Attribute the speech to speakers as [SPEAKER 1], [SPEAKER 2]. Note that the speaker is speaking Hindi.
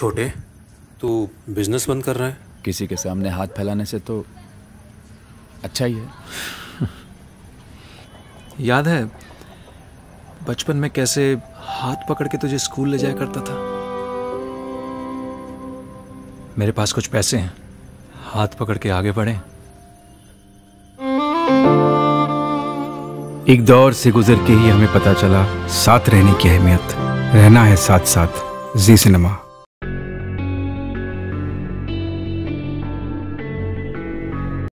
[SPEAKER 1] छोटे तो तू बिज़नेस बंद कर रहा है।
[SPEAKER 2] किसी के सामने हाथ फैलाने से तो अच्छा ही है।
[SPEAKER 1] याद है बचपन में कैसे हाथ पकड़ के तुझे स्कूल ले जाया करता था? मेरे पास कुछ पैसे हैं। हाथ पकड़ के आगे बढ़े।
[SPEAKER 3] एक दौर से गुजर के ही हमें पता चला साथ रहने की अहमियत। रहना है साथ साथ जी सिनेमा।